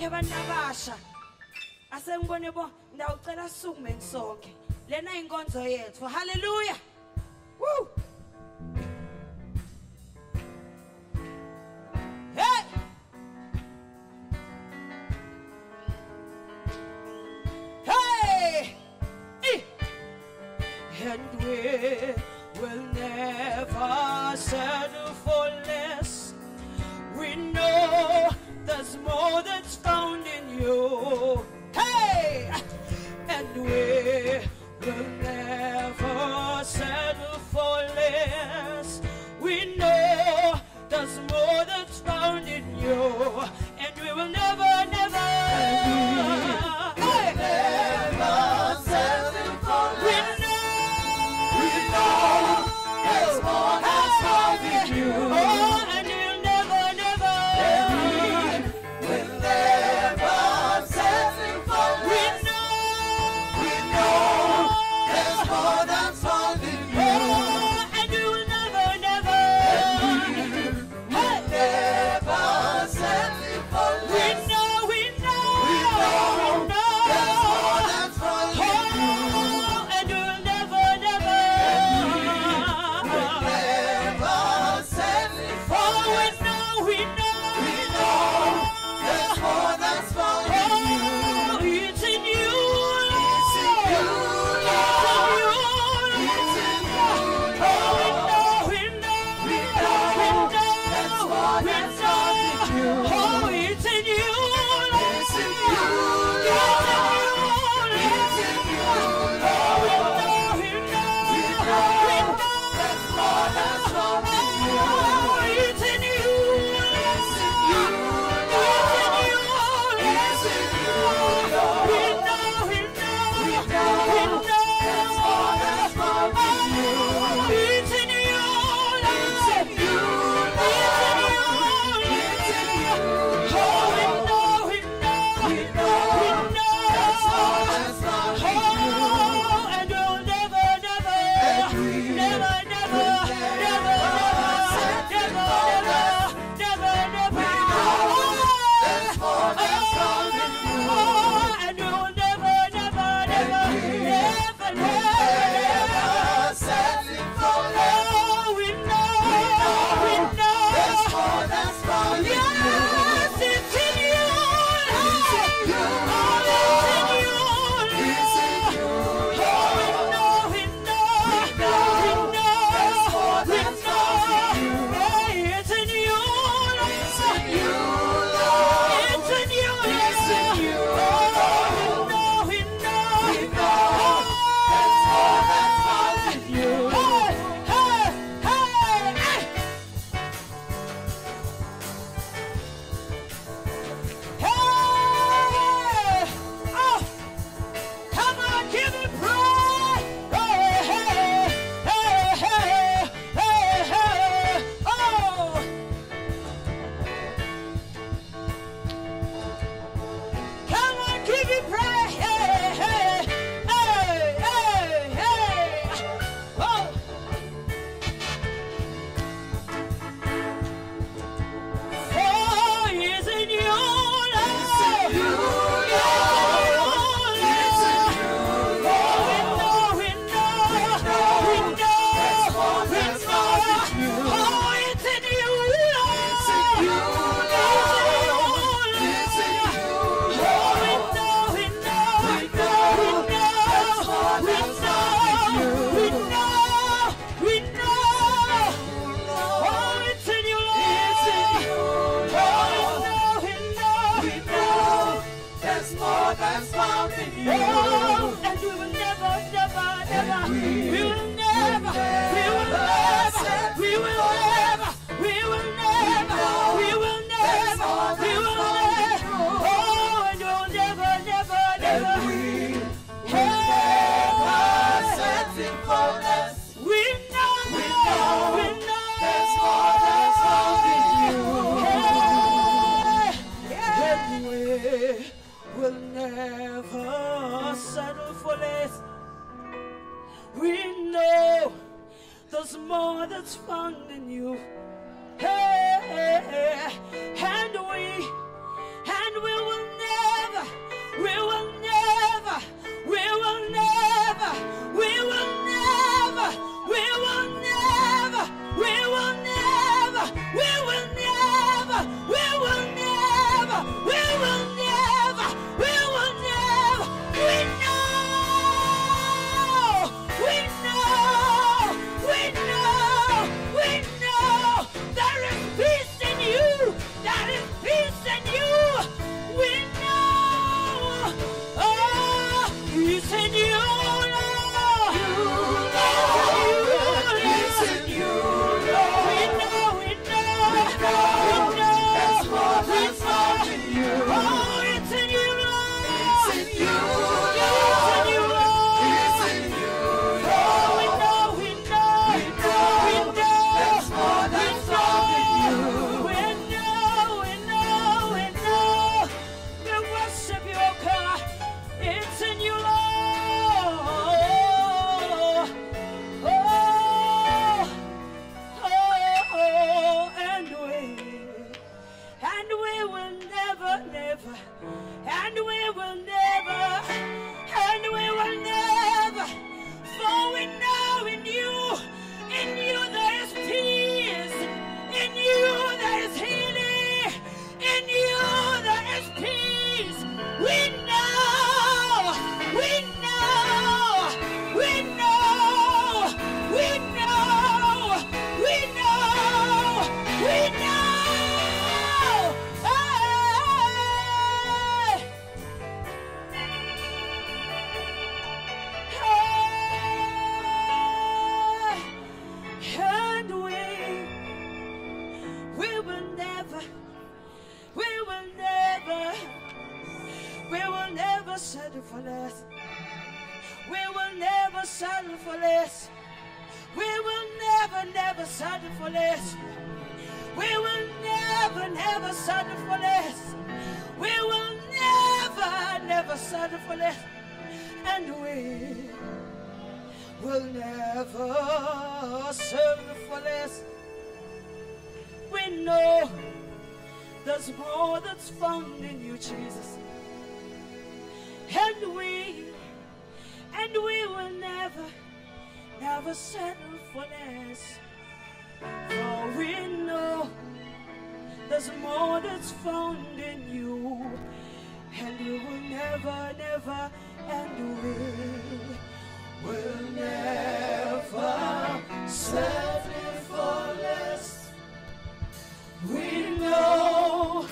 sonke abantu abasha ase bo ndawucela sisukume sonke. Lena inkonzo yethu. Haleluya woo. Hey! Hey! And we It's fun. never settle for less. For we know there's more that's found in you, and we will never, never, and will, will never settle for less. We know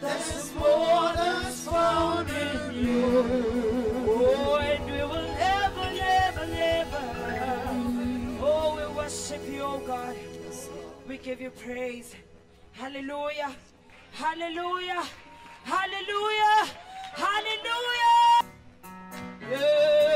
there's more. God. We give you praise. Hallelujah. Hallelujah. Hallelujah. Hallelujah. Yeah.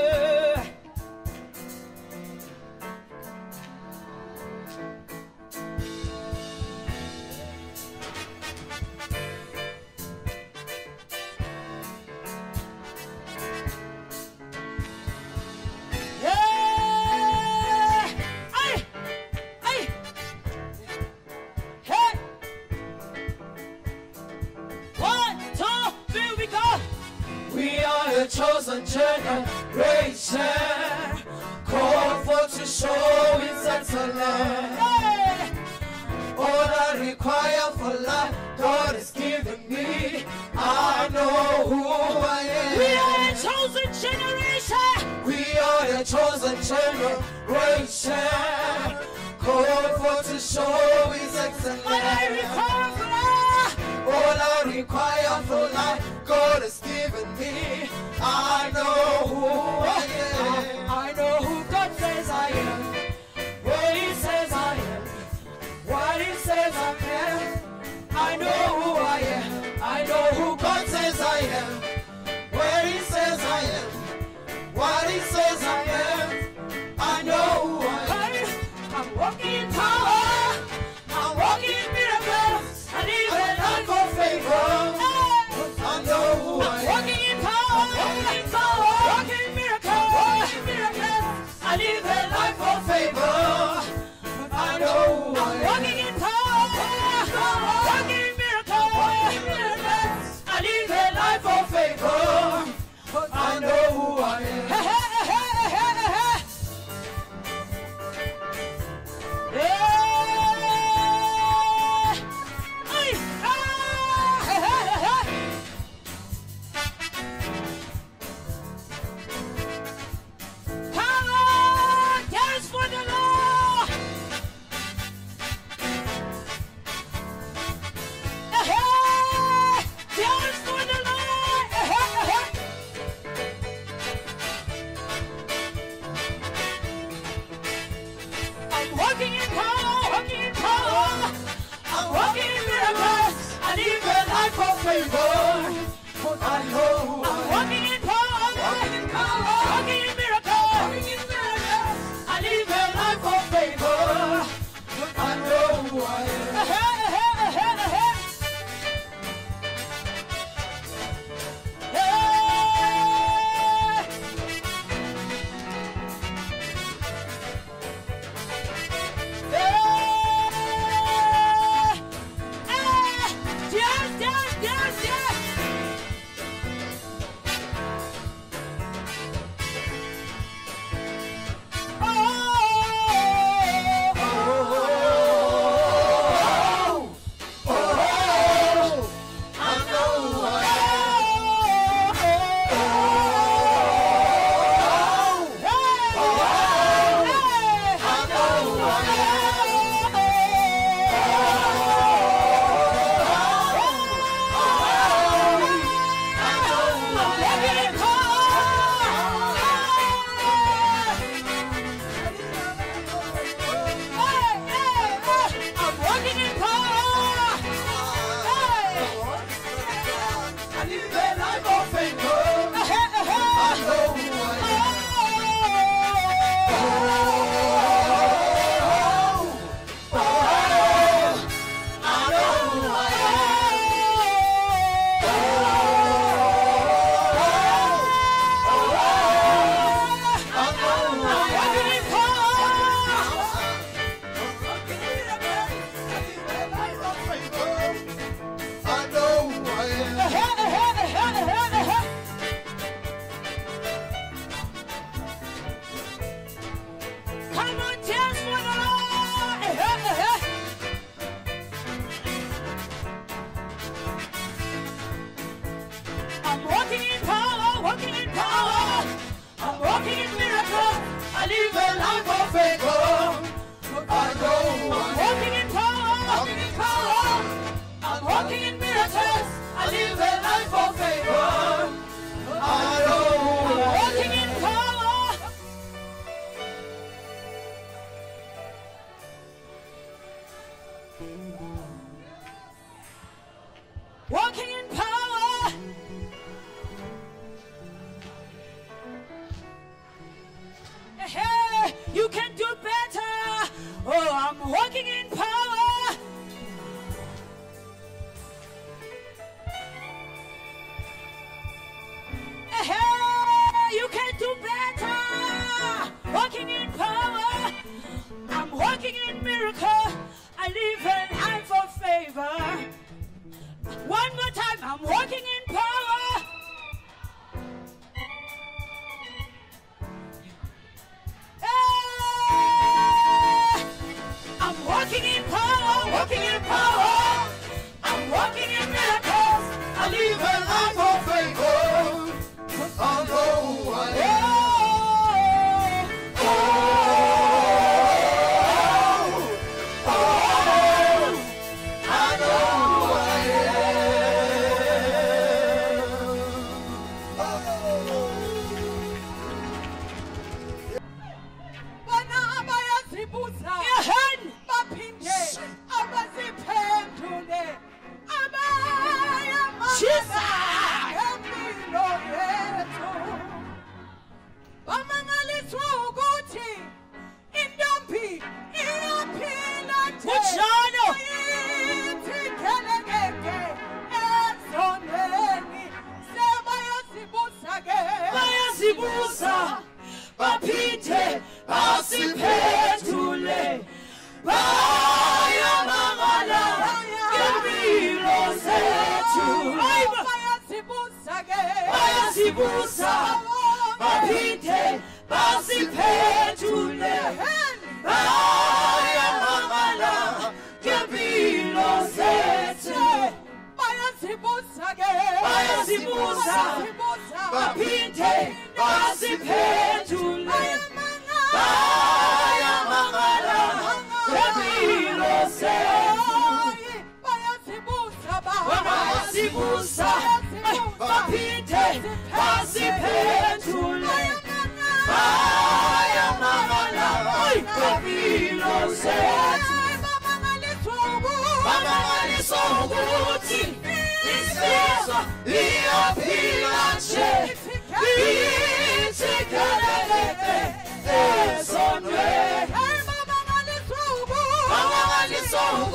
Yeah!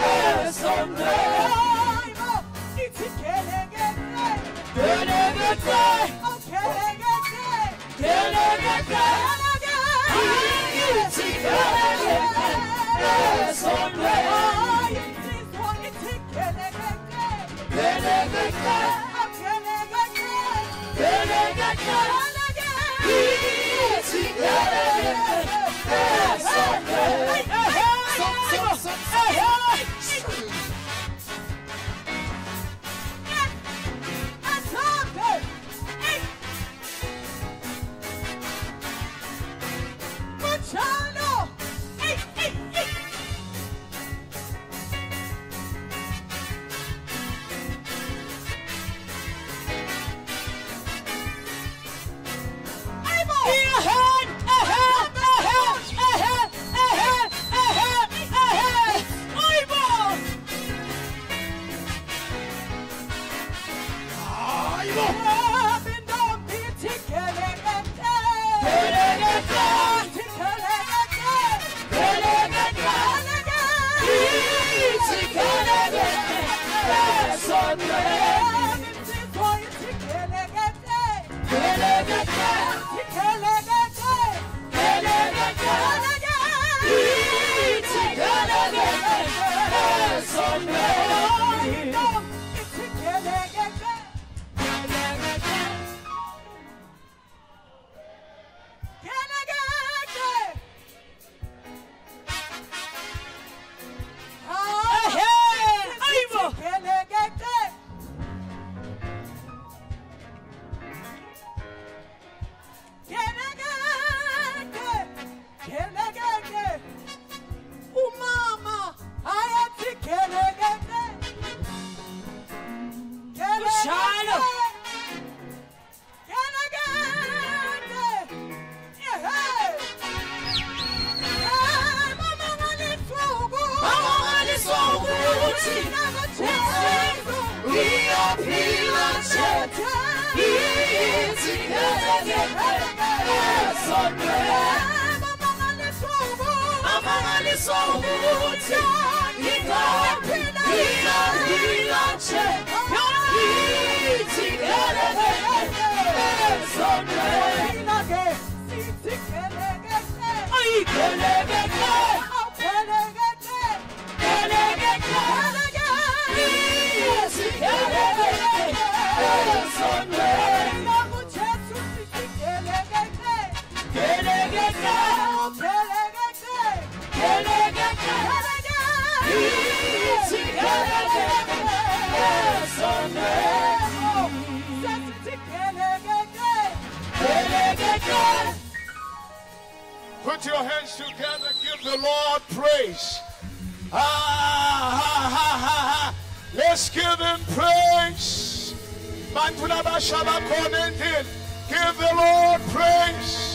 Dönegete Dönegete Dönegete esondweni. Mama ngalithuku ukuthi ngingaphila ngiyaphila nje. Ithi kelekeke esondweni. Kelekeke. Put your hands together, give the Lord praise. Ah, ha, ha, ha, ha. Let's give him praise. Give the Lord praise.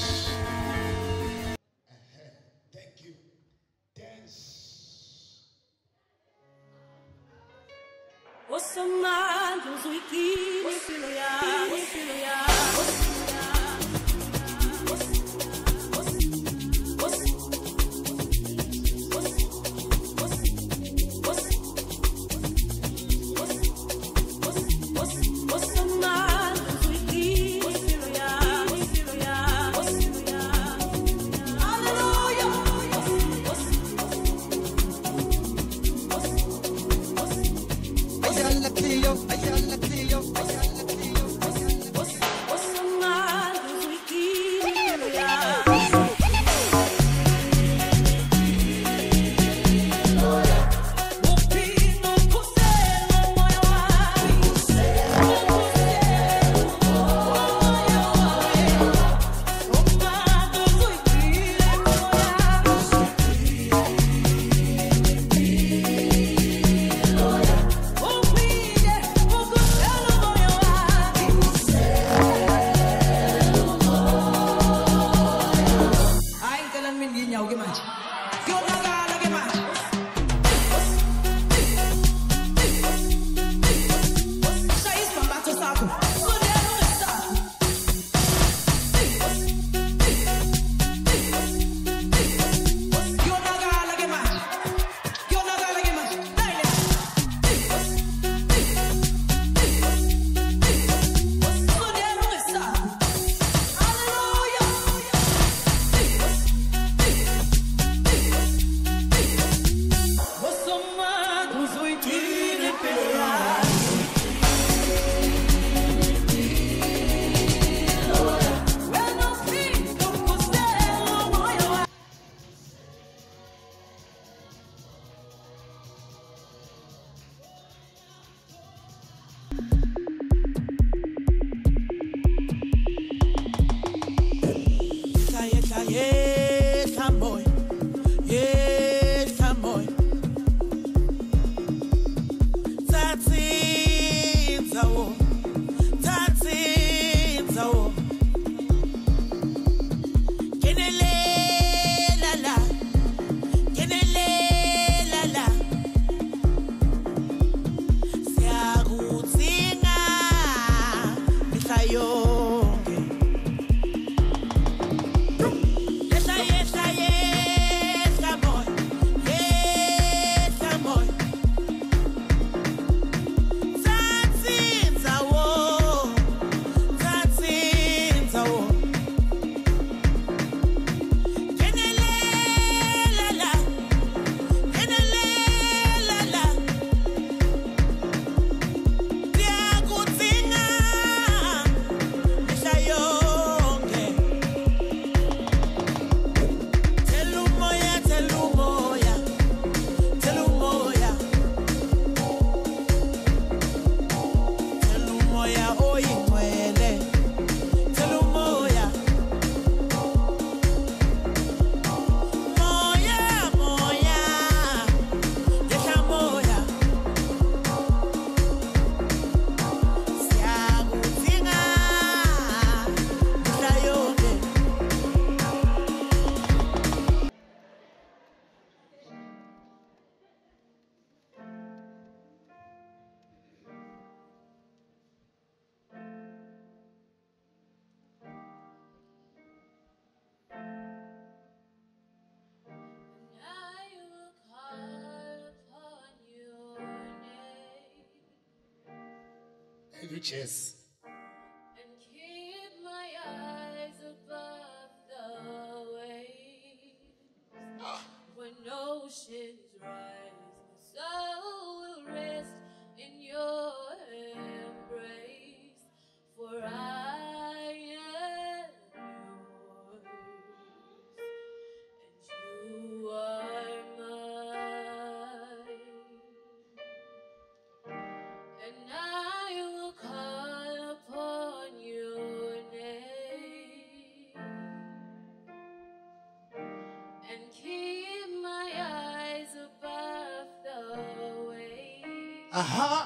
which あは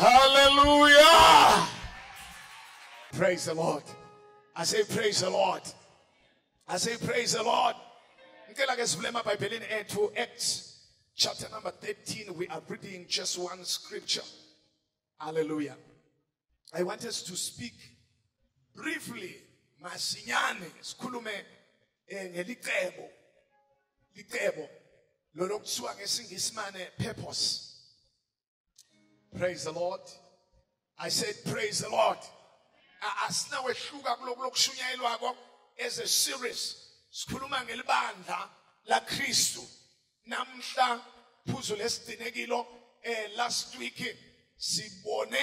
Hallelujah. Praise the Lord. I say, Praise the Lord. I say, Praise the Lord. Ethu Acts chapter number 13 we are reading just one scripture. Hallelujah. I want us to speak briefly masinyane sikhulume eh, ngelicebo licebo lolo kuthiwa ngesingisimane purpose praise the lord. I said praise the lord. A- asinawehluka kuloku lokushunyayelwako as a series. Sikhuluma ngelibandla laKristu namhla phuzu lesidinekilo eh last week sibone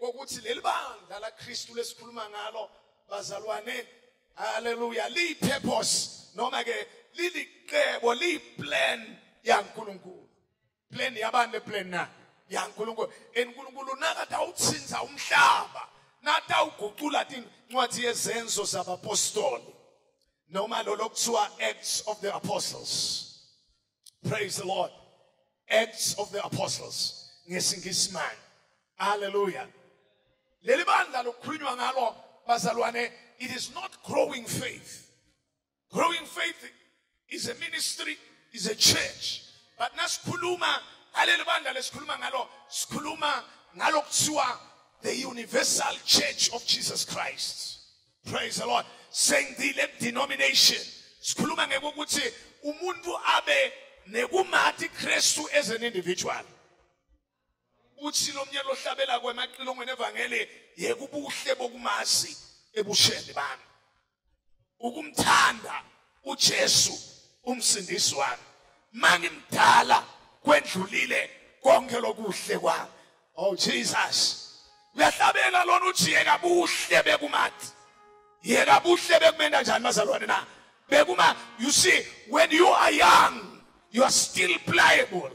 ukuthi leli bandla laKristu lesikhuluma ngalo bazalwane haleluya li purpose noma ke liliqebo li plan yaNkulunkulu. Plan yabani le plan na? yaNkulunkulu enkulunkulu nakade awutsinza umhlaba nathi awugucula incwadi yezenzo zabapostoli noma lo lokuthiwa acts of the apostles. Praise the lord. Acts of the apostles ngesingisimane hallelujah. Leli bandla lokukhulunywa ngalo bazalwane it is not growing faith. Growing faith is a ministry is a church but nasikhuluma ngaleli bandla lesikhuluma ngalo sikhuluma ngalo kuthiwa the universal church of Jesus Christ. Praise the lord. The denomination. Sikhuluma ngekuthi umuntu abe nekumathi Kristu as an individual. Uthi lo myelo ohlabela kwemaqilongweni evangeli yekubuhle bokumazi ebusheni bami. Ukumthanda uJesu umsindisi wami. Mangimdala kwendlulile konke lokuhle kwami oh Jesus. Uyahlabela lona uthi yeka buhle bekumathi. Yeka buhle bekumenda njani bazalwane na? Bekuma you see when you are young you are still pliable.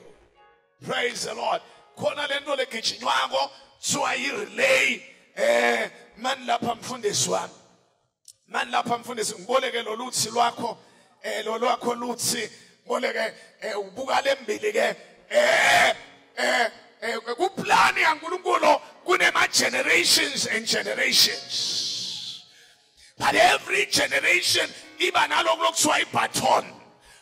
Praise the lord. Khona lento legijinywako kuthiwa yi-relay. Eh mani lapha mfundisi wami. Mani lapha mfundisi ngiboleke lo luthi lwakho. Eh lo lwakho luthi boleke eh ubuka lembili ke eh eh eh, kuplani yaNkulunkulu kunema generations and generations. But every generation iba naloko lokuthiwa ibaton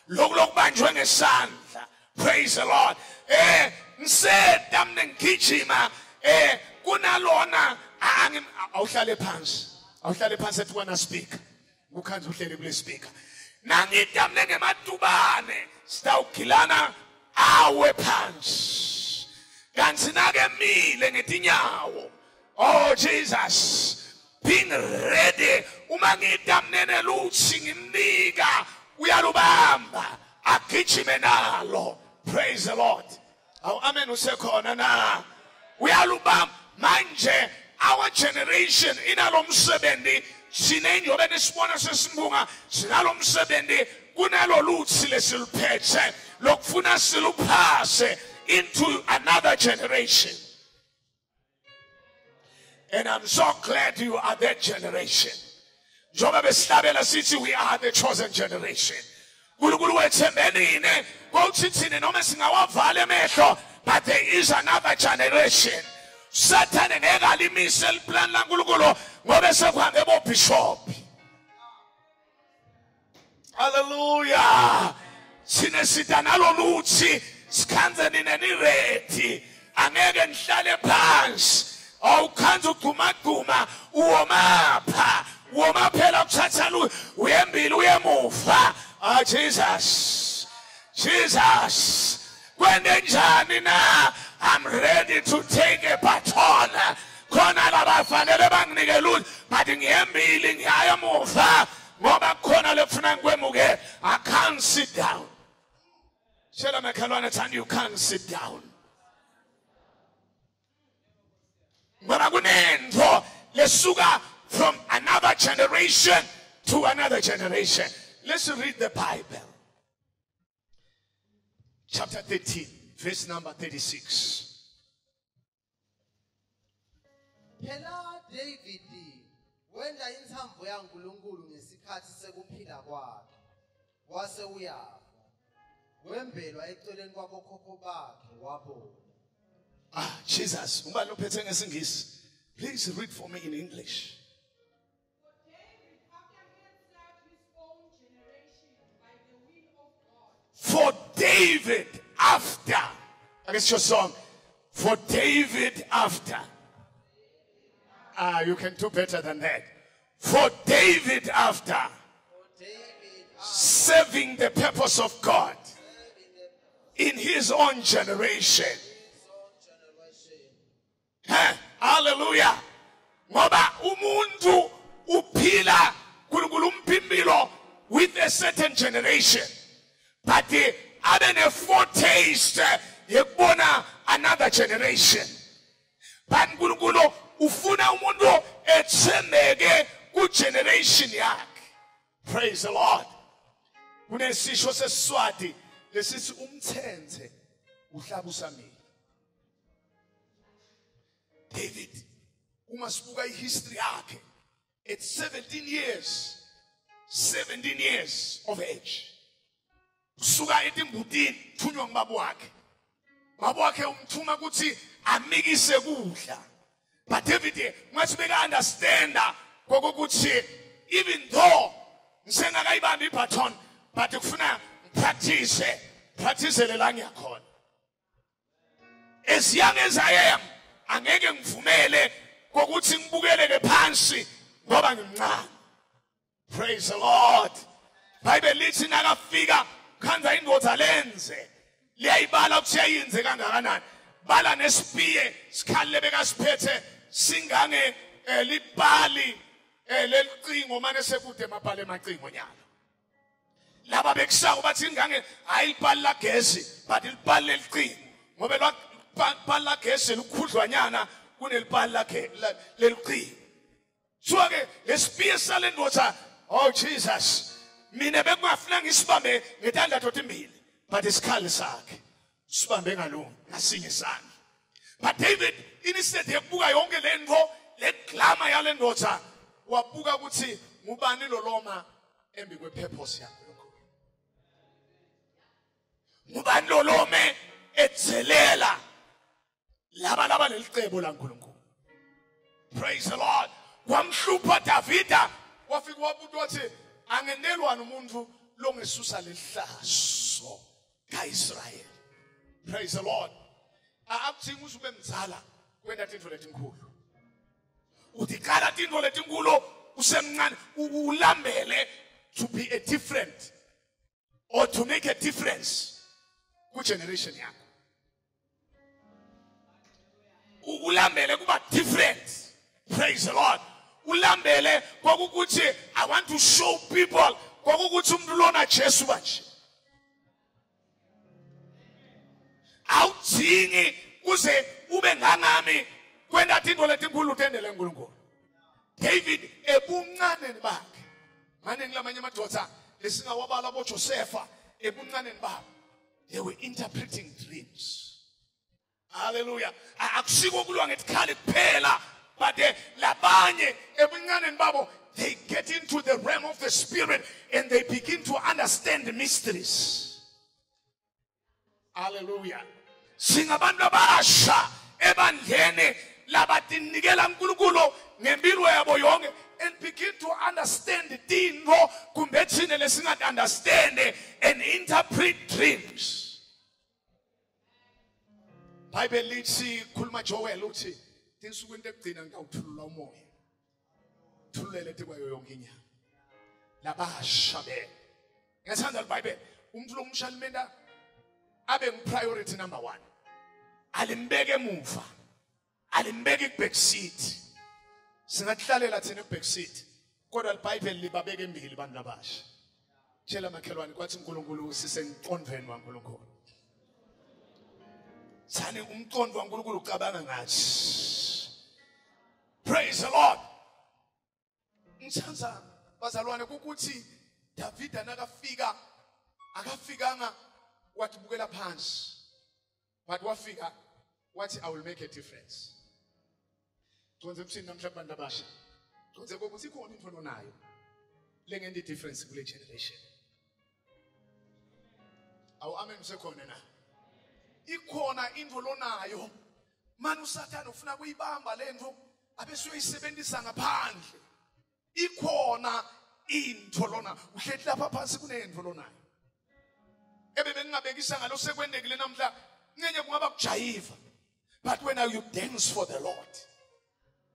lokubanjwe ngesandla. Praise the lord. Eh ngiseda mina ngigijima eh kunalona awuhlale phansi awuhlale phansi ethi wana speaker. Ukhanze uhlele kule speaker. Nangida mina ngemadubane sitawugilana awe phansi. Kanti nake mile ngetinyawo. Oh jesus. Being ready. Uma ngidamnene luthi ngimnika. Uyalubamba. Agijime nalo. Praise the lord. Awu amen usekhona na? Uyalubamba. Manje our generation inalomsebenzi sinenjobe nesibona sesimbunga sinalomsebenzi kunalo luthi lesiluphethe lokufuna siluphase into another generation and I'm so glad you are that generation. Njengoba besihlabela sithi we are the chosen generation. uNkulunkulu wethembenine kwuthi thina noma singawavala emehlo but there is another generation. Sathane ngeke alimise eliplan laNkulunkulu ngoba sekuhambe bobishop. Hallelujah. Sine sida naloluthi sikhanze nina ni ready. Angeke nihlale phansi. awukhanza ugcumagcuma uwomapha uwomaphela kuthatha uyembili uyemuva ah jesus jesus kwende njani na i'm ready to take a baton. Khona labafanele banginike lutho but ngiyembili ngiyaya emuva ngoba kukhona lekufuna ngikwemuke i can't sit down. Tshela makhelwane thandi you can't sit down. Ngoba kunento lesuka from another generation to another generation. Let's read the bible. Chapter 13 verse number 36 phela David wenda inthambo yaNkuluNkulu ngesikhathi sekuphila kwakhe wase uyafa wembelwa eceleni kwabokhokho bakhe wabona ah Jesus. Ubani ophethe ngesingisi? Please read for me in English. For David after. Guess your song. For David after. Ah, you can do better than that. For David after. Serving the purpose of God in his own generation. Hallelujah. Ngoba umuntu uphila kuNkulunkulu with a certain generation. But eh, abe ne foretaste eh, yekubona another generation. But uNkulunkulu ufuna umuntu ethembeke ku generation yakhe. Praise the Lord. Kunesisho sesiswati lesithi umthenze uhlaba usamile. David uma sibuka ihistory yakhe at 17 years 17 years of age kusuka etimbutini thunywa ngubaba wakhe. Baba wakhe umthuma ukuthi amikise kudla. But David ngathi beka understanda kokuthi even though ngisengakayibambi ibaton but kufuna practice practice la ngiyakhona. As young as I am angeke ngivumele kokuthi ngibukeleke phansi ngoba ngimncane. Praise the lord. Bible lithi nakafika khanza indoda lenze. Liyayibala ukuthi yayinze kangakanani? Bala nesipiye sikhali bekasiphethe singange eh, libhali eh, lelicingo mane sekude mabhale emacingo nyalo. Laba bekusako bathi ingange hayi libhali lagesi but libhali lelicingo. Ngoba lwa- ba- bhali lagesi lukhudlwanyana kunelibhali lelicingo. So ke lesipiye sale ndoda oh jesus mina bekungafuna ngisibambe ngethandathu timbili but isikhali sakhe sibambe ngalungu ngasinye isandla. But david instead yokubuka yonke le nto le glama yale ndoda wabuka ukuthi ngubani loloma embi kwepurpose yakho lokho ngubani lolome ethelela laba laba lelicebo laNkulunkulu praise the lord. Kwamhlupha davida wafika wabuta wathi angenelwani umuntu longesusa lehlaso kaIsrayeli. Praise the lord. Akudingi uze ube mdzala kwenta tintfo letinkulu. Utikala tintfo letinkulu usemncane u- ulambele to be a different or to make a difference kugeneration yakho. U- ulambele kuba different. Praise the lord. Ulambele kwakukuthi i want to show people kwakukuthi umuntu lona jesu manje awudingi kuze ube ngangami kwenta tintfo letinkulu utendele nkulunkulu david ebuncaneni bakhe. Mane ngilamanye amadoda lesingawabala bojosefa ebuncaneni babo they were interpreting dreams. Haleluya akusiko kulwa ngetikhali kuphela. But they get into the realm of the spirit and they begin to understand the mysteries. Haleluya singabantu abasha ebandleni labatinikela nkulunkulu ngempilo yabo yonke and begin to understand tintfo kumbe understand and interpret dreams. Bible lithi khuluma joel tinsukwini tekugcina ngitawuthulula umoya. Thululele tikwayo yonke inyama labasha be. Ngiyathanda libhayibheli umuntu lomusha limenta abe ngu-priority number one. Alimbeke emuva. Alimbeke ku-backseat singakuhlalela thina ku-backseat kodwa libhayibheli libabeke embili bantu labasha. Tshela makhelwane kwathi unkulunkulu sisemqondweni wankulunkulu thani umqondo wankulunkulu ucabanga ngathi praise the lord. Ngithanda bazalwane kukuthi davida nakafika akafikanga wathi bukela phansi. But wafika wathi i will make a difference. Conze kuthini namhlanje abantu abasha? Conze kokuthi ikhona into onayo lengenda i-difference kule generation. Awu amen usekhona na? Ikhona into lonayo manje usathane ufuna kuyibamba lento abese uyisebenzisa ngaphandle. Ikhona into lona. Uhlethi lapha phansi kunento lonayo ebe bengingabekisa ngalo sekwendekile namhla ngenye kungaba kujayiva but when you dance for the lord.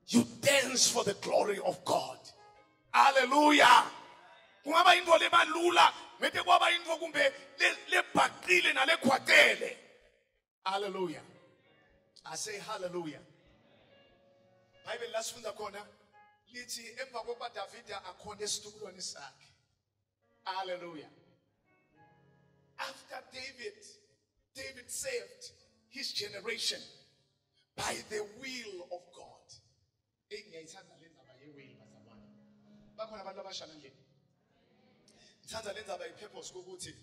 You dance for the glory of god. Hallelujah. Kungaba into lebalula mete kwaba into kumbe le- lebhaqile nalekhwaqele hallelujah. I say hallelujah. Bayibheli lasifunda khona. Lithi emva kokuba davida akhona esitulweni sakhe. Hallelujah. After david david saved his generation by the will of god. Eyi ngiyayithanda le ndaba ye-will bazalwane bakhona abantu abashana ndleni ngithanda le ndaba yi-purpose kokuthi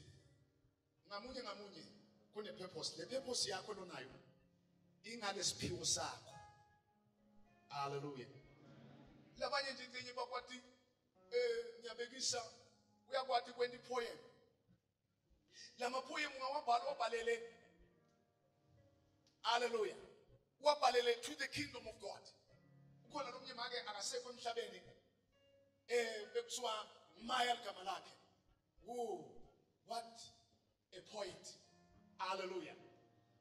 ngamunye ngamunye kune-purpose le purpose yakho lonayo ingalesiphiwo sakho. Haleluya labanye nje incenye bakwati eh ngiyabekisa uyakwati kwenta ipoem lamaphoyem ungawabhala wabhalele haleluya wabhalele to the kingdom of god. Ukhona nomnye make akasekho emhlabeni eh bekuthiwa maya ligama lakhe. Woo, what a point haleluya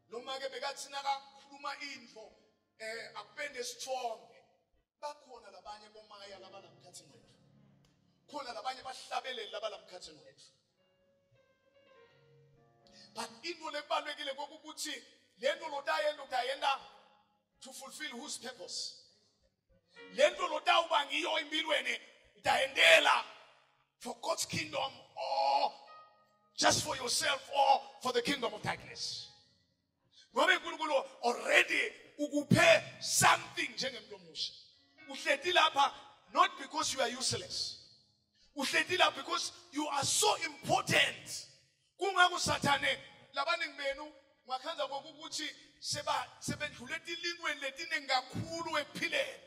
lo make bekathi nakakhuluma info eh akupende sithombe bakhona labanye bomaya labalamkhathini wethu. Khona labanye bahlabeleli labalamkhathini wethu. But into lebalulekile kokuthi lento lotayenda utayenda to fulfill whose purpose? Lento lotawuba ngiyo empilweni utayendela for God's kingdom or just for yourself or for the kingdom of darkness. Ngoba uNkulunkulu already ukuphe something njengemlomusha uhleti lapha not because you are useless. Uhleti lapha because you are so important. Kungako sathane labaningi benu ngakhanza kokuthi seba sebendlule etilingweni letiningi kakhulu ekuphileni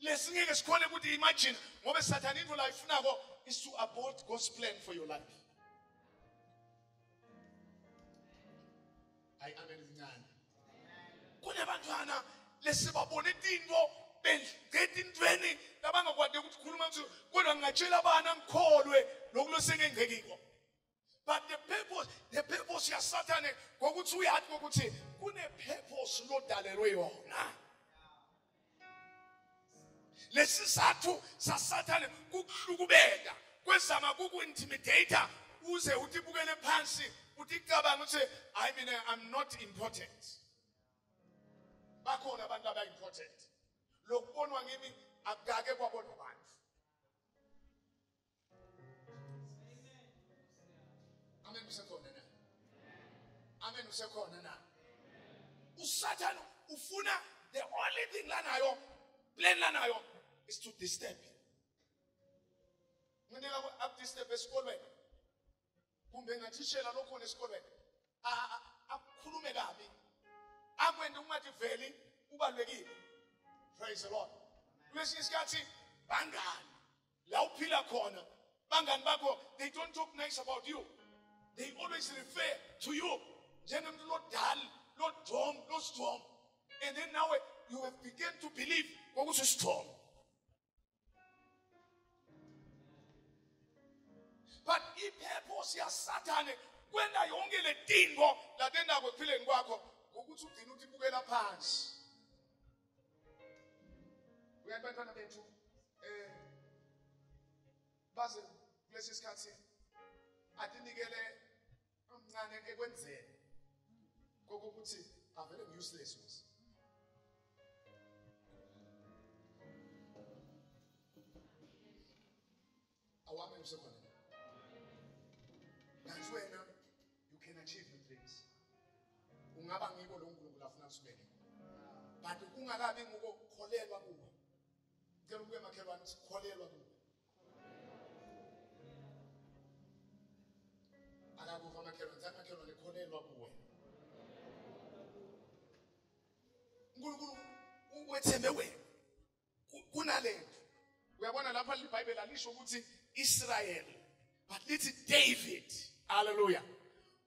lesingeke sikhone ukuthi imagine ngoba sathane into la ifunako is to abort God's plan for your life. Amen zincane kunabantwana lesibabone tinto bengqeda intweni labangakwadi ukuthi khuluma ukuthi kodwa ngingatshela abana ngikholwe lokulosengengcekiko but the purpose the purpose yasathane ngokuthi uyathi ngokuthi kune-purpose lodalelwe yona. Lesizathu sasathane kukuhlukubeka kwezama kuku-intimidator uze uthi bukele phansi uthi cabanga ukuthi hayi mina i'm not important. Bakhona abantu aba-important lokubonwa ngimi akukake kwabonwa bantu amen usekhona na? Amen usekhona na? Usathane ufuna the only thing lanayo plan lanayo is to disturb you. Nginika akudisturb esikolweni. Kumbe ngathishela lokhona esikolweni. A- a- akukhulume kabi. Akwende ungathi veli ubalulekile. Praise the lord. Kulesinye isikhathi bangani? La uphila khona. Bangani bakho they don't talk nice about you. They always refer to you. Njengomuntu lodala lodom losidom and then now you have begun to believe ngokuthi usidom but ipurpose yasathane kwenda yonke le tingo latendako ekuphileni kwakho ngokuthi ugcine uthi bukela phansi. Uyathi bantwana bethu eh baze kulesi sikhathi atinikele omncane ekwenzeni kokuthi avele ngi-useless usekhona nansi wena ungaba ngiko lo nkulunkulu afuna kusibeke but ungakabi ngokukholelwa kuwe. Ngicela ukubuye makhelwane ukuthi kholelwa kuwe. Akakuva makhelwane zathi makhelwane kholelwa kuwe. Unkulunkulu wethembe wena Ku- kunalento. Uyabona lapha libhayibheli alisho ukuthi israel but lithi david. Haleluya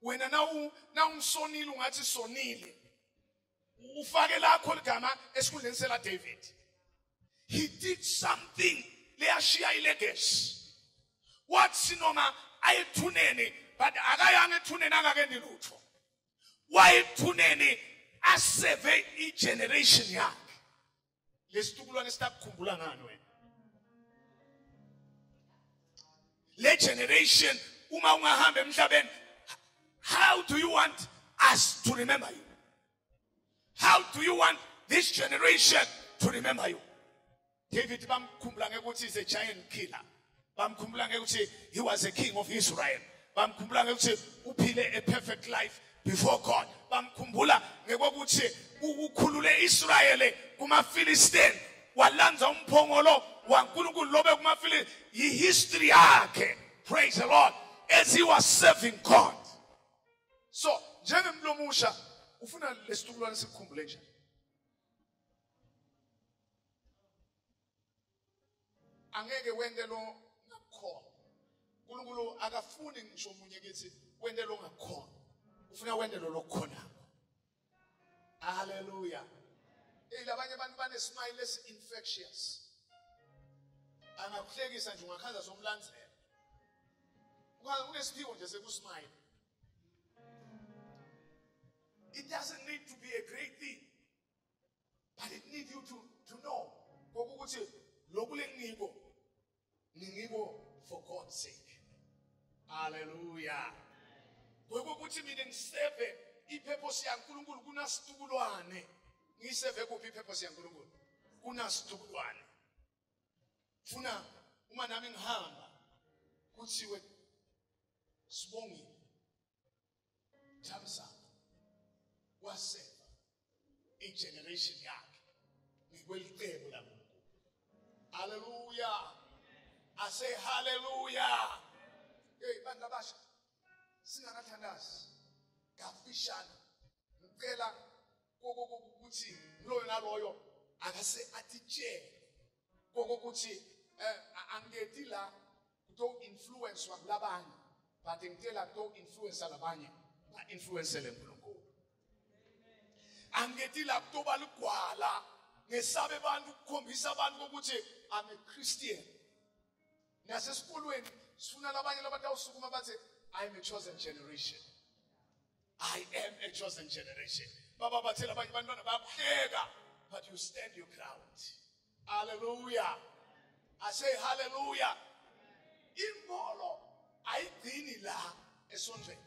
wena nawu nawumsonile ungathi sonile. Ufake lakho ligama esikhundleni sela David he did something leyashiya ilegacy. Wathi noma ayithuneni but akayanga ethuneni angakendi lutho. Wayethuneni aseve igeneration yakhe. Lesitukulwane sitakukhumbula ngani wena? Le generation uma ungahamba emhlabeni how do you want us to remember you? How do you want this generation to remember you? David bamkhumbula ngekuthi is a giant killer. Bamkhumbula he was a king of Israel. Bamkhumbula ngekuthi uphile a perfect life before God. Bamkhumbula ngekokuthi ukukhulule Israel kuma Philistine walanza umphongolo waNkulunkulu lobe kuma Philistine history yakhe. Praise the Lord. As he was serving God so njengemlomusha ufuna lesitukulwane sikukhumbule njani angeke wente lo ngakukhona. uNkulunkulu akafuni ngisho omunye kithi wente lo ngakukhona. Ufuna wente lo lokukhonako haleluya eh labanye abantu bane smile esi infectious angakuhlekisa nje ungakhaza somlandzela unesiphiwo nje sekusmile it doesn't need to be a great thing but it need you to to know. Ukuthi lokhu lengiko ngingiko for God's sake. Hallelujah. Ngokuthi mina ngiseve ipurpose yaNkulunkulu kunasitukulwane. Ngiseve kuphi ipurpose yaNkulunkulu kunasitukulwane. Funa uma nami ngihamba kuthiwe sibongile Thamsanqa waseva. Igeneration yakhe. Ngikweliqebo la haleluya i say haleluya hey bantu abasha singangathandazi ngafishana ngicela kokuthi loyo naloyo akase atitshele kokuthi eh angeti la kuto influence wakulabanye but ngicela kuto influence labanye ba influence lenkulunkulu angeti la kutoba ligwala ngesabe abantu ukukhombisa abantu ukuthi i'm a christian. Nasesikolweni sifuna labanye labatawusukuma bathi i am a chosen generation. I am a chosen generation. Baba bathela abanye abantwana bayakuhleka but you stand your ground. Hallelujah. I say hallelujah. Inkolo ayigcini la esondweni?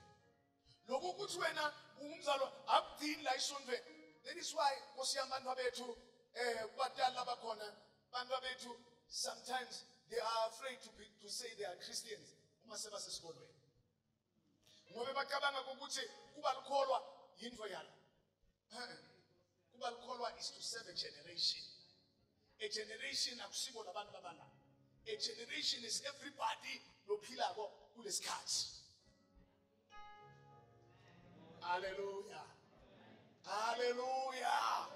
Lokhu ukuthi wena ungumzalo akugcini la esondweni? That is why nkosi yami abantu bethu eh kubatali labakhona abantu bethu sometimes they are afraid to be, to say they are Christians. Uma sebasesikolweni ngoba bacabanga ukuthi kuba likholwa yinto yala Eh, kuba likholwa is to serve a generation. A generation akusibo labantu labala a generation is everybody lophilako kulesikhathi. Haleluya haleluya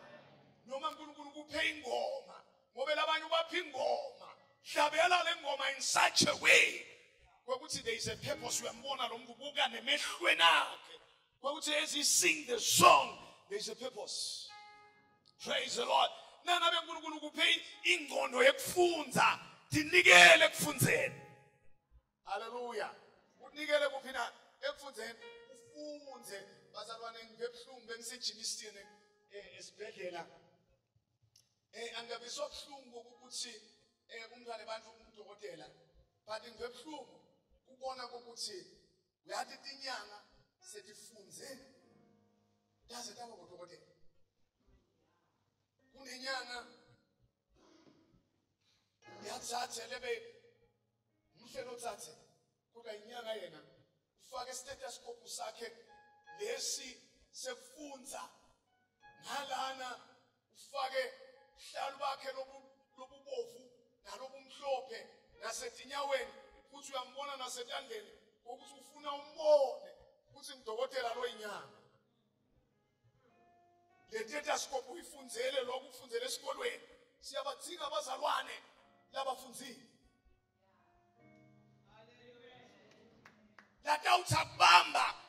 noma uNkulunkulu kuphe ingoma ngoba labanye ubapha ingoma hlabela le ngoma in such a way. Kokuthi there is a purpose uyambona lo muntu buka nemehlweni akhe. Kokuthi as he sing the song there is a purpose. Praise the lord. Nangabe uNkulunkulu kuphe ingqondo yekufunza dinikele ekufunzeni haleluya unikele kuphi na? Ekufunzeni ufunze. Bazalwane ngebuhlungu bengisejimisini eh, esibhedlela. Eh angabiswa buhlungu ukuthi eh umntwana bantu umdokotela but ngebuhlungu kubona ukuthi uyathi tinyanga setifunze. Daze taba kodokotela kunenyanga yatsathe lebe umhlelo tsathe kuba inyanga yena ufake stethoscope sakhe lesi sekufunza ngalana ufake hlalo bakhe lobu lobubovu nalobumhlophe nasetinyaweni futhi uyambona nasetandleni ukuthi ufuna umbone ukuthi ngidokotela lo inyanga le stethoscope uyifunzele lokhu ufunzele esikolweni. Siyabadzinga abazalwane labafunzile latawuthi akubamba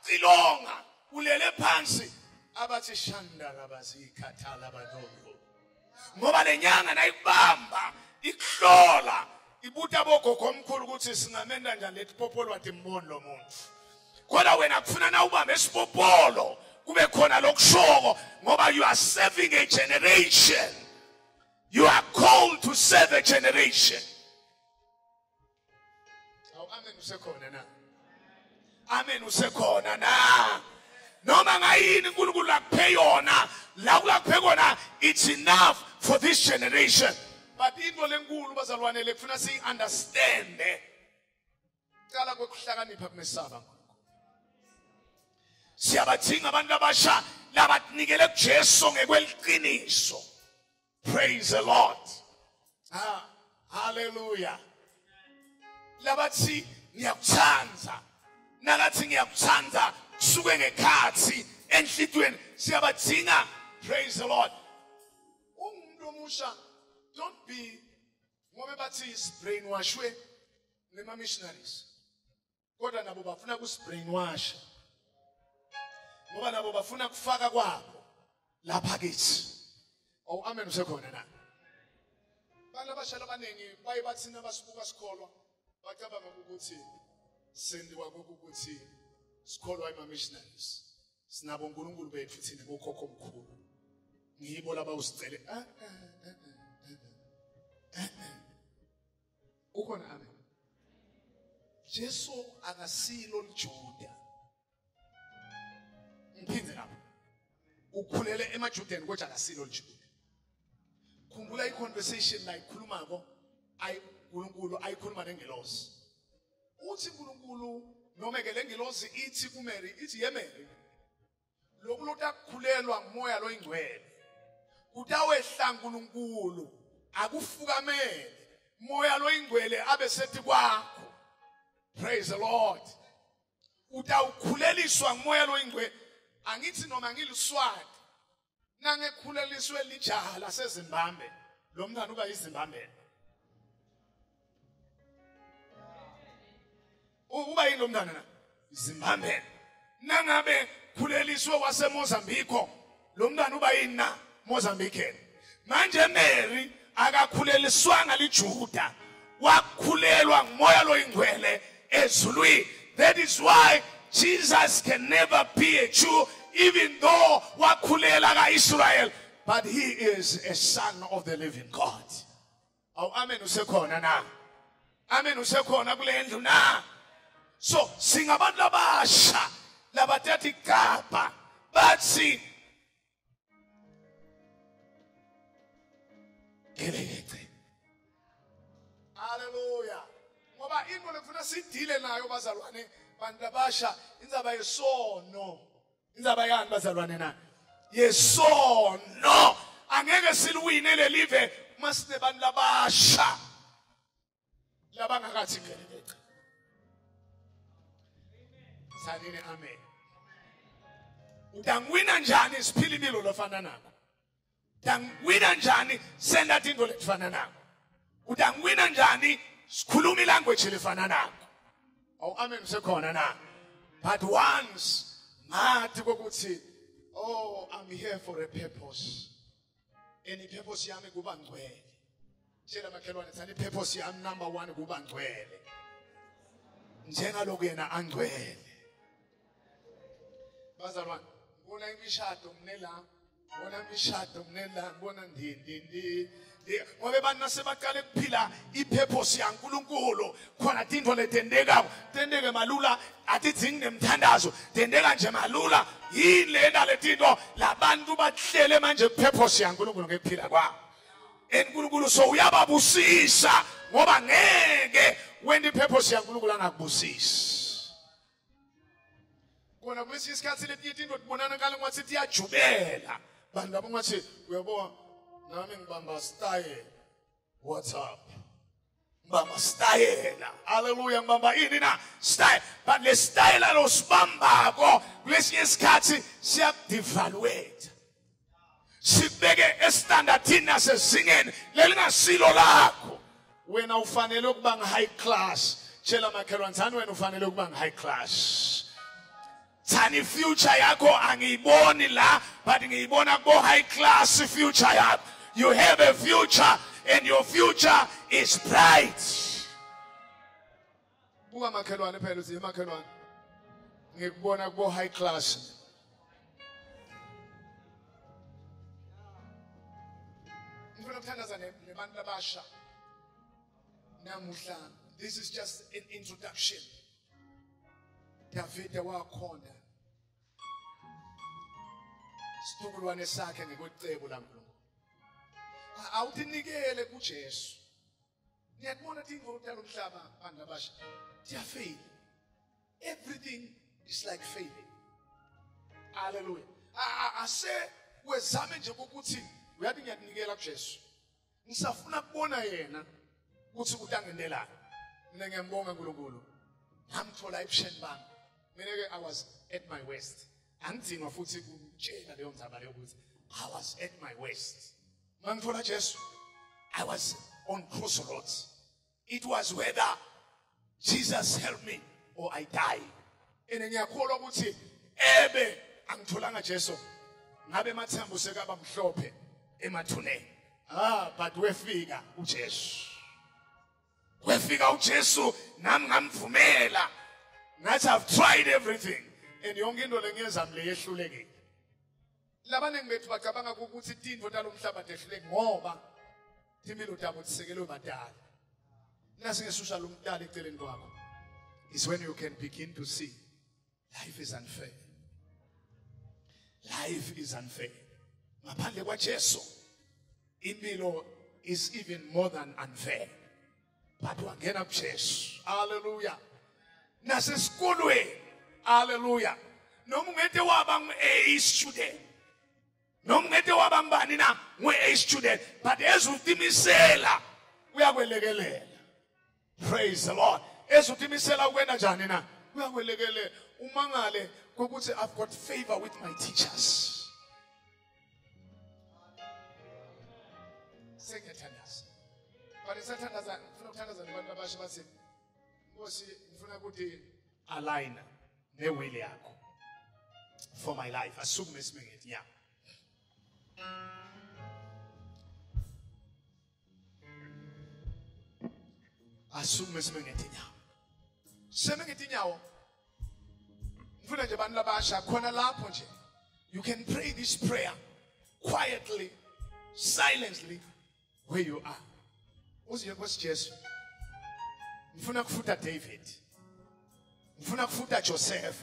akucilonga ulele phansi. Bathi shandarabazikhathala banobo ngoba lenyanga nayikubamba ikuhlola ibuta bogogo omkhulu ukuthi singamenda njani lethi popolo wathi mboni lo muntu? Kodwa wena kufuna na ubambe isipopolo kube khona lokushoko ngoba you are serving a generation. You are called to serve a generation. Awu amen usekhona na? Amen usekhona na? Noma ngayini uNkulunkulu akuphe yona? La kulakuphe kona it's enough for this generation. But into lenkulu bazalwane lekufuna siyi understand cala kwekuhlakanipha kumesaba uNkulunkulu siyabadinga abantu abasha labanikele kuJesu ngekweliqiniso praise the lord. Ah hallelujah. Labathi ngiyakuthanda. Nakathi ngiyakuthanda kusuke ngekhathi enhlitweni. Siyabadinga praise the lord. Umuntu omusha don't be ngoba bathi brainwashwe nema missionaries kodwa nabo bafuna kusibrainwash ngoba nabo bafuna kufaka kwabo lapha kithi. Oh amen usekhona na? Bana abashalo abaningi baye bathina basibuka sikholwa bacabanga ukuthi sendiwa ukuthi sikholwa ema missionaries. Sinabo uNkulunkulu bethu thina bokhokho omkhulu. Ngibo laba usicele Ah, ah, ah, ukhona amen? Jesu akasilo lijuda ngiphinde lapho. Ukhulele emajudeni kodwa akasilo lijuda khumbula i-conversation la ikhulumako ayi uNkulunkulu ayikhuluma nengelosi. Uthi uNkulunkulu noma ke lengelosi ithi kuMary ithi ye Mary lokhu lotakukhulelwa ngumoya loyingcwele kutawehla uNkulunkulu akufukamele. Moya loyingcwele abe sethi kwakho. Praise the lord. Utawukhuleliswa ngumoya loyingcwele angithi noma ngiliswati nangekhuleliswe lijaha lasezimbabwe lo mntana uba yizimbabwe uba yini lo mntana na? Zimbabwe. Nangabe khuleliswe wasemozambique lo mntana uba yini na? Mozambican manje mary akakhuleliswanga lijuda wakhulelwa ngumoya loyingcwele ezulwini. That is why jesus can never be a jew even though wakhulela ka-israel but he is a son of the living god. Awu amen usekhona na? Amen usekhona kule ndlu na? So singabantu abasha labathatha igabha bathi gelekece haleluya ngoba into lekufuna sidile nayo bazalwane bantu abasha indzaba yesono. Indzaba yani bazalwane na? Yesono. Angeke siliwine lelive uma sinebantu labasha labangakathi gelekece sanini amen. Utangwina njani siphila impilo lofana nako utangwina njani senta tintfo letifana nako utangwina njani sikhuluma ilanguage lefana nako awu amen usekhona na? But once ngathi kokuthi oh i'm here for a purpose and ipurpose yami kuba ngcwele. Tshela makhelwane thani ipurpose yami number one kuba ngcwele. Njengaloku yena angcwele. Bazalwane ngibona imishado mnela ngibona imishado mnela ngibona ndi ndi ndi ndi- ngoba abantu nasebaqale kuphila ipurpose yankulunkulu khona tintfo letendekako tenteke malula atidzingi nemthandazo tenteka nje malula. Yini lena letinto labantu bahlele manje kupurpose yankulunkulu ngekuphila kwabo. Enkulunkulu so uyababusisa ngoba ngeke wena ipurpose yankulunkulu angakubusisi kona kwesinye isikhathi letinye tinto tibonana ngale ngathi tiyajubela. Bantu labo ngathi uyabona nami ngibamba style what's up ngibamba style haleluya ngibamba ini na? Style but le style losibambako kulesinye isikhathi siyakudevaluate sikubeke estandardini nasezingeni lelingasilo lakho. Wena ufanele ukuba nge-high class. Tshela makhelwane thani wena ufanele ukuba nge-high class? Thani future yakho angiyiboni la but ngiyibona kubo high class future you have a future and your future is bright. Buka makhelwane phela uthi makhelwane. Ngikubona kubo high class. Ngifuna ukuthandaza ne- nebantu labasha namuhla this is just an introduction. Davide wakhona isizukulwane sakhe ngekwecebo lankulunkulu awutinikele kujesu. Niyakubona tintfo talo mhlaba bantu abasha? Tiyafeyila. Everything is like failing. Haleluya ase wezame nje ukuthi uyathi ngiyakunikela kujesu. Ngisafuna kubona yena ukuthi utangenelani mina ngiyambonga nkulunkulu. Ngamthola ebusheni bami. Mina-ke i was at my west angidingwa futhi ukutshela leyo i was at my west mangithola jesu i was on crossroads. It was whether jesus help me or i die. And ngiyakholwa ukuthi ebe angitholanga jesu. Ngabe mathambo sekaba mhlophe emathuneni. Ah but wefika ujesu. Wefika ujesu nami ngamvumela. Ngathi i've tried everything and yonke into lengiyezami leyehlulekile labaningi bethu bacabanga ukuthi tintfo talomhlaba tehluleke ngoba timilo tabo tisekelwe badala nasi ngesusha lomdala eceleni kwakho. Is when you can begin to see life is unfair. Life is unfair. Ngaphandle kwajesu impilo is even more than unfair. But wangena kujesu. Haleluya nasesikolweni haleluya noma ungete waba ngu-a student. Noma ungete waba ngubani na? Ngu-a student. But ezutimisela uyakwelekelela. Praise the lord. Ezutimisela ukwena njani na? Uyakwelekelela. Umangale kokuthi i've got favor with my teachers. Sengiyathandaza but ngisathandaza ngifuna ukuthandaza nabantu abasha bathi nkosi ngifuna ukuthi aligna for my life asukume asukume inyawo semengeti inyawo ngifuna nje abantu labasha khona lapho nje. You can pray this prayer quietly silently where you are. Uziye nkosi jesu. Ngifuna kufuta david ngifuna kufuta joseph.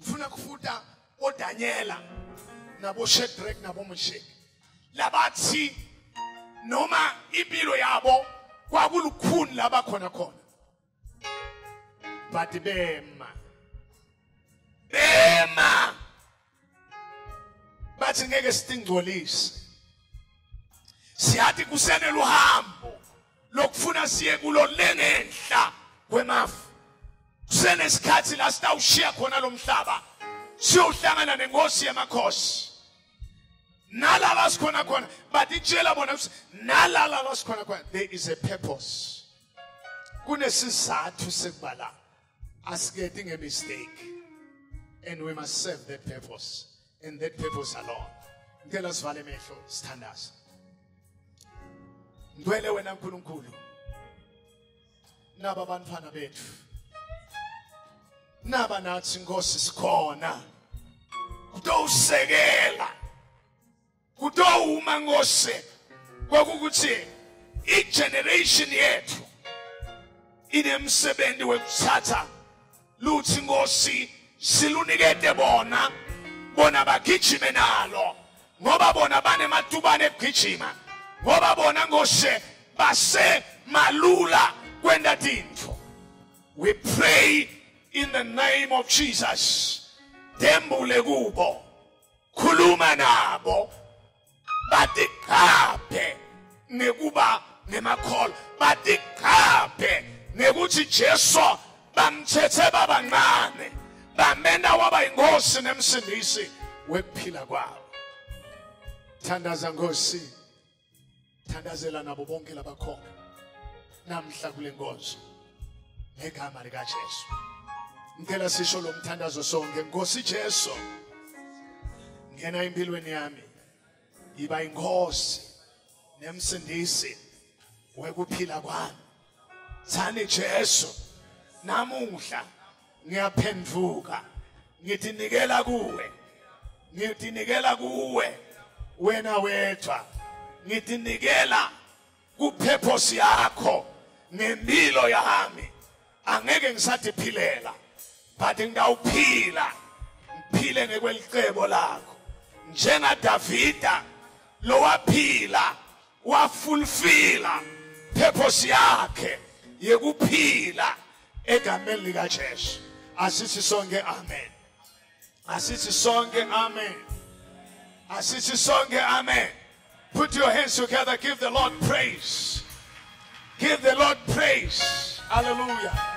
Ngifuna kufuta odanyela naboshedrack nabomesheki labathi noma impilo yabo kwakulukhuni labakhona khona but bema bema. Bathi ngeke sitingcolise. Siyathi kusenela uhambo lokufuna siye kulo lengenhla kwemafu. Kusenesikhathi la sitawushiya khona lo mhlaba siyohlangana nenkosi yamakhosi nalala sikhona khona but itshela bona ukuthi nalala la sikhona khona there is a purpose. Kunesizathu sekuba la asiketi ngemistake. And we must serve that purpose and that purpose alone. Ngicela sivale emehlo sithandaze. Ngcwele wena nkulunkulu naba abantwana bethu. Naba nathi nkosi sikhona. Kutowusekela. Kutowuma nkosi. Kwakukuthi igeneration yethu inemsebenzi wekuthatha luthi nkosi silunikete bona. Bona bagijime nalo. Ngoba bona banematubane ekugijima. Ngoba bona ngoshe base malula kwenda tintfo we pray in the name of Jesus. Tembule kubo. Khuluma nabo. Batikhaphe ngekuba nemakholo batikhaphe ngekuthi Jesu bamthethe babancane. Bamena waba inkosi nemsindisi wekuphila kwabo. Thandaza nkosi. Thandazela nabo bonke labakhona. Namhla kule nkonzo. Ngegama likaJesu. Ngicela sisho lo mthandazo sonke. Nkosi Jesu ngena empilweni yami. Yiba inkosi nemsindisi wekuphila kwami. Thani Jesu namuhla ngiyaphenduka. Ngithi nikela kuwe. Ngithi nikela kuwe wena wedwa. Ngithi nikela kupurpose yakho ngempilo yami. Angeke ngisatiphilela but ngidawuphila ngiphile ngekwelicebo lakho. Njenga Davida lowaphila wafulfilla purpose yakhe yekuphila egameni lika Jesu asithi sonke amen. Asithi sonke amen. Asithi sonke amen. Put your hands together give the lord praise. Give the lord praise. Hallelujah